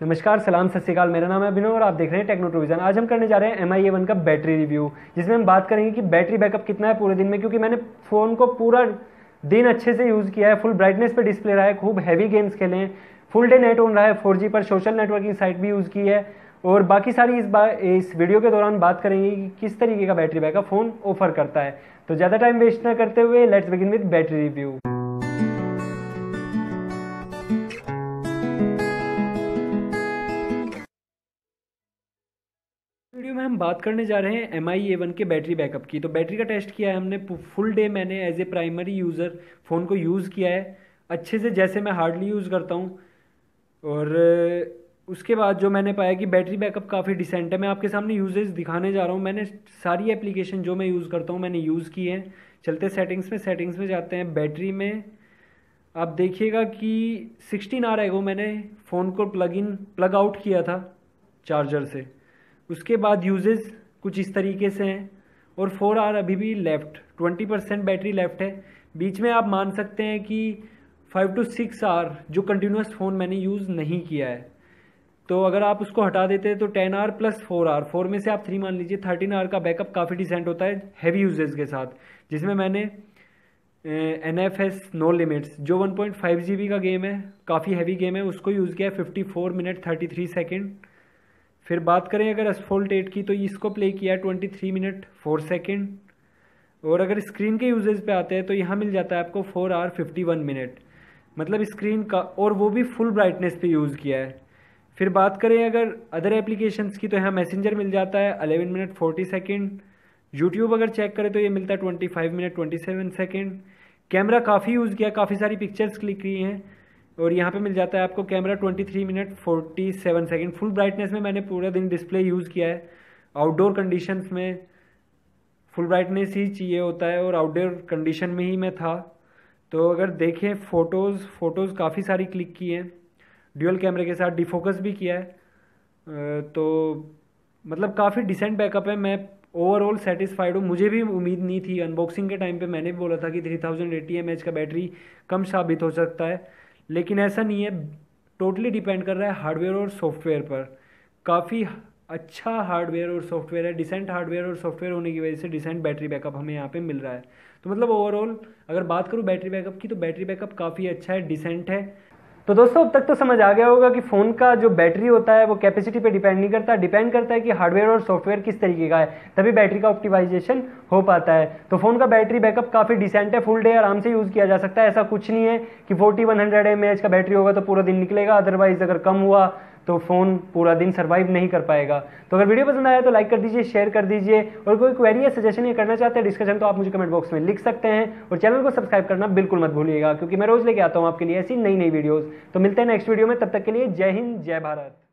नमस्कार, सलाम, सत श्रीकाल। मेरा नाम है अभिनव और आप देख रहे हैं टेक्नो टेक्नोट्रोविजन आज हम करने जा रहे हैं एम आई ए वन का बैटरी रिव्यू जिसमें हम बात करेंगे कि बैटरी बैकअप कितना है पूरे दिन में, क्योंकि मैंने फ़ोन को पूरा दिन अच्छे से यूज़ किया है। फुल ब्राइटनेस पे डिस्प्ले रहा है, खूब हैवी गेम्स खेले हैं। फुल डे नेट ऑन रहा है फोर पर सोशल नेटवर्किंग साइट भी यूज़ की है। और बाकी सारी इस बार इस वीडियो के दौरान बात करेंगे कि किस तरीके का बैटरी बैकअप फ़ोन ऑफ़र करता है। तो ज़्यादा टाइम वेस्ट ना करते हुए let's begin with battery review हम बात करने जा रहे हैं एम आई ए वन के बैटरी बैकअप की। तो बैटरी का टेस्ट किया है हमने फुल डे मैंने as a primary user phone को यूज़ किया है। अच्छे से जैसे मैं हार्डली यूज़ करता हूँ। और उसके बाद जो मैंने पाया कि बैटरी बैकअप काफ़ी डिसेंट है, मैं आपके सामने यूजेज दिखाने जा रहा हूँ। मैंने सारी एप्लीकेशन जो मैं यूज़ करता हूँ, मैंने यूज़ की है। चलते सेटिंग्स में सेटिंग्स में जाते हैं। बैटरी में आप देखिएगा कि सिक्सटीन 16 आर एगो मैंने फ़ोन को प्लग इन प्लग आउट किया था चार्जर से। उसके बाद यूजेस कुछ इस तरीके से हैं। और फोर आर अभी भी left twenty percent battery left है। बीच में आप मान सकते हैं कि फाइव टू सिक्स आर जो कंटिन्यूस फ़ोन मैंने यूज़ नहीं किया है। तो अगर आप उसको हटा देते हैं तो ten hour plus four hour four में से आप थ्री मान लीजिए थर्टीन आर का बैकअप काफ़ी डिसेंट होता है हैवी यूजेज के साथ, जिसमें मैंने N F S no limits जो one point five G B का गेम है, काफ़ी हैवी गेम है, उसको यूज़ किया है fifty four minute thirty three second फिर बात करें अगर असफोल्ट एट की तो इसको प्ले किया है twenty three minute four second और अगर स्क्रीन के यूजेज पे आते हैं तो यहाँ मिल जाता है आपको four hour fifty one minute मतलब स्क्रीन का, और वो भी फुल ब्राइटनेस पे यूज़ किया है. फिर बात करें अगर अदर एप्लीकेशंस की तो यहाँ मैसेंजर मिल जाता है eleven minute forty second YouTube अगर चेक करें तो ये मिलता है twenty five minute twenty seven second camera काफ़ी यूज़ किया, काफ़ी सारी पिक्चर्स क्लिक की हैं. और यहाँ पे मिल जाता है आपको camera 23 minute 47 second full brightness में मैंने पूरा दिन डिस्प्ले यूज़ किया है। आउटडोर कंडीशंस में फुल ब्राइटनेस ही चाहिए होता है और आउटडोर कंडीशन में ही मैं था। तो अगर देखें फ़ोटोज़ फ़ोटोज़ काफ़ी सारी क्लिक की हैं। ड्यूअल कैमरे के साथ डिफोकस भी किया है। तो मतलब काफ़ी डिसेंट बैकअप है। मैं ओवरऑल सेटिस्फाइड हूँ। मुझे भी उम्मीद नहीं थी। अनबॉक्सिंग के टाइम पे मैंने भी बोला था कि three thousand eighty M H का बैटरी कम साबित हो सकता है। लेकिन ऐसा नहीं है टोटली डिपेंड कर रहा है हार्डवेयर और सॉफ्टवेयर पर। काफ़ी अच्छा हार्डवेयर और सॉफ्टवेयर है डिसेंट हार्डवेयर और सॉफ्टवेयर होने की वजह से डिसेंट बैटरी बैकअप हमें यहाँ पे मिल रहा है। तो मतलब ओवरऑल अगर बात करूँ बैटरी बैकअप की तो बैटरी बैकअप काफ़ी अच्छा है डिसेंट है। तो दोस्तों, अब तक तो समझ आ गया होगा कि फ़ोन का जो बैटरी होता है, वो कैपेसिटी पे डिपेंड नहीं करता। डिपेंड करता है कि हार्डवेयर और सॉफ्टवेयर किस तरीके का है, तभी बैटरी का ऑप्टिमाइजेशन हो पाता है। तो फ़ोन का बैटरी बैकअप काफ़ी डिसेंट है फुल डे आराम से यूज़ किया जा सकता है। ऐसा कुछ नहीं है कि फोर्टी वन हंड्रेड एम का बैटरी होगा तो पूरा दिन निकलेगा। अदरवाइज़ अगर कम हुआ तो फ़ोन पूरा दिन सर्वाइव नहीं कर पाएगा। तो अगर वीडियो पसंद आया तो लाइक कर दीजिए शेयर कर दीजिए और कोई क्वेरी या सजेशन ये करना चाहते हैं डिस्कशन तो आप मुझे कमेंट बॉक्स में लिख सकते हैं और चैनल को सब्सक्राइब करना बिल्कुल मत भूलिएगा, क्योंकि मैं रोज़ लेके आता हूँ आपके लिए ऐसी नई नई वीडियोज़ तो मिलते हैं नेक्स्ट वीडियो में, तब तक के लिए जय हिंद, जय भारत।